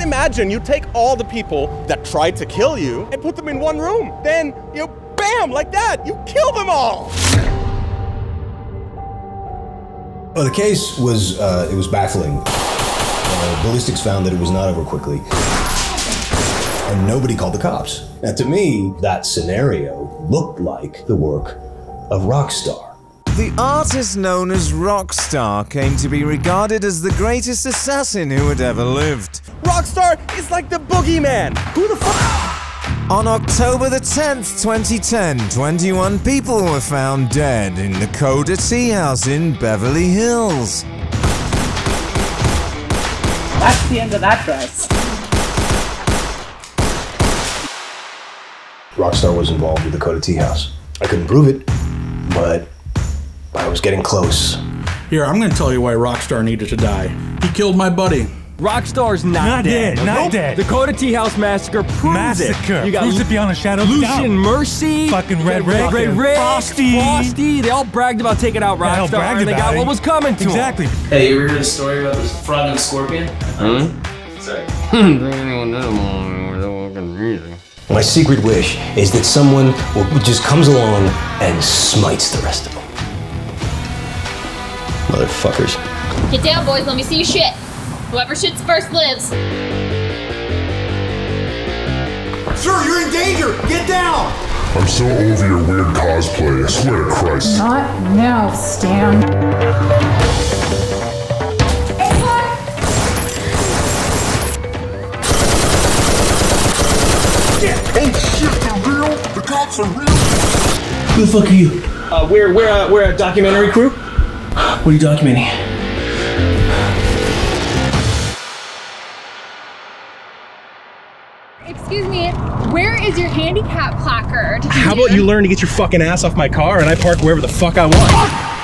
Just imagine you take all the people that tried to kill you and put them in one room. Then, you know, bam, like that, you kill them all. Well, the case was uh, it was baffling. Uh, ballistics found that it was not over quickly, and nobody called the cops. Now, to me, that scenario looked like the work of Rockstar. The artist known as Rockstar came to be regarded as the greatest assassin who had ever lived. Rockstar is like the boogeyman. Who the fuck? On October the 10th, 2010, 21 people were found dead in the Coda Tea House in Beverly Hills. That's the end of that dress. Rockstar was involved with the Coda Tea House. I couldn't prove it, but I was getting close. Here, I'm going to tell you why Rockstar needed to die. He killed my buddy. Rockstar's not, Not dead, not Nope. dead. the Coda Tea House Massacre proves Massacre. it. You got Proves it beyond a shadow of a doubt. Lucian Mercy, Fucking Red Red, Red, Red Frosty. Frosty. They all bragged about taking out Yeah, they all Rockstar, bragged and they got it. what was coming to Exactly. Hey, you ever heard the story about this frog and scorpion? Huh? Sorry. My secret wish is that someone will, just comes along and smites the rest of them. Motherfuckers. Get down, boys. Let me see you shit. Whoever shits first lives. Sir, you're in danger! Get down! I'm so over your weird cosplay, I swear to Christ. Not now, Stan. Oh shit, for real? The cops are real? Who the fuck are you? Uh, we're we're a, we're a documentary crew. What are you documenting? Excuse me, where is your handicap placard? How about you learn to get your fucking ass off my car and I park wherever the fuck I want?